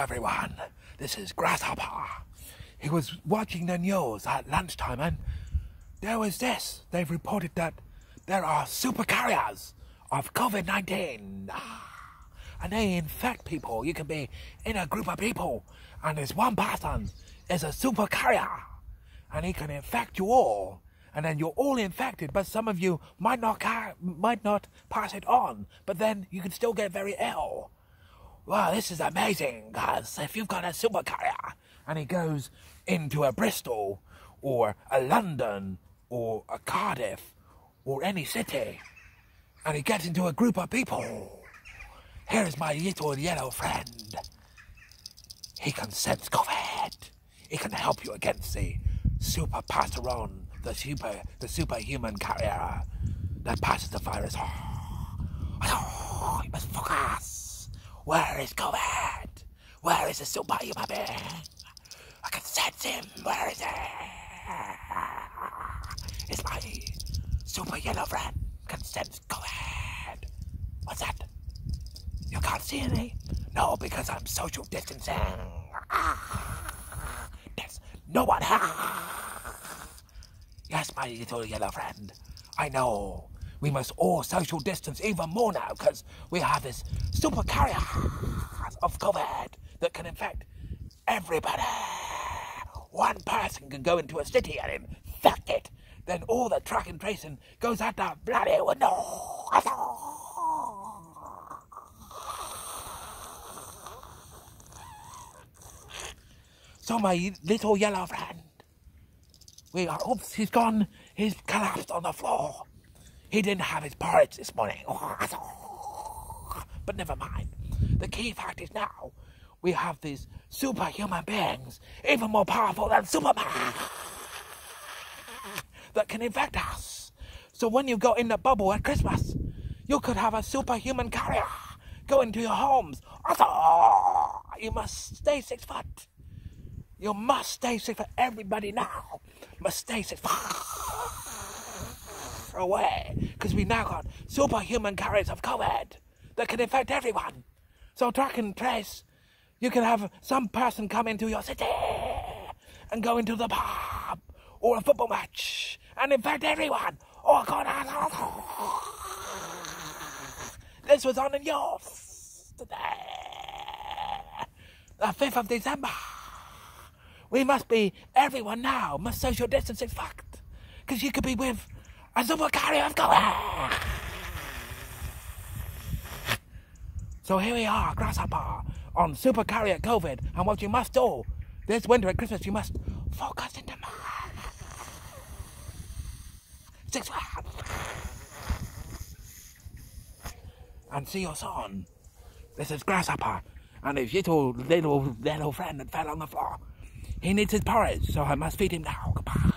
everyone. This is Grasshopper. He was watching the news at lunchtime and there was this. They've reported that there are super carriers of COVID 19. Ah. And they infect people. You can be in a group of people and there's one person is a super carrier and he can infect you all. And then you're all infected, but some of you might not might not pass it on, but then you can still get very ill. Wow, this is amazing, guys. If you've got a super carrier and he goes into a Bristol or a London or a Cardiff or any city and he gets into a group of people, here's my little yellow friend. He can sense COVID. He can help you against the super passeron, the super the superhuman carrier that passes the virus. Oh, you must. Where is COVID? Where is the superhuman being? I can sense him. Where is he? It's my super yellow friend can sense COVID. What's that? You can't see any? No, because I'm social distancing. There's no one. Yes, my little yellow friend. I know. We must all social distance even more now because we have this super carrier of COVID that can infect everybody. One person can go into a city and infect it. Then all the track and tracing goes out the bloody window. So my little yellow friend, we are, oops, he's gone, he's collapsed on the floor. He didn't have his porridge this morning. But never mind. The key fact is now we have these superhuman beings, even more powerful than Superman, that can infect us. So when you go in the bubble at Christmas, you could have a superhuman carrier go into your homes. You must stay six foot. You must stay six foot. Everybody now must stay six foot away. Because we now got superhuman carriers of COVID that can infect everyone. So track and trace you can have some person come into your city and go into the pub or a football match and infect everyone. Oh God! This was on the news today, the fifth of December. We must be everyone now must social distance is fucked because you could be with a super carrier of COVID. So here we are, grasshopper on super carrier COVID. And what you must do this winter at Christmas, you must focus in the Six and see your son. This is Grasshopper and his little, little, little friend that fell on the floor. He needs his porridge, so I must feed him now. Goodbye.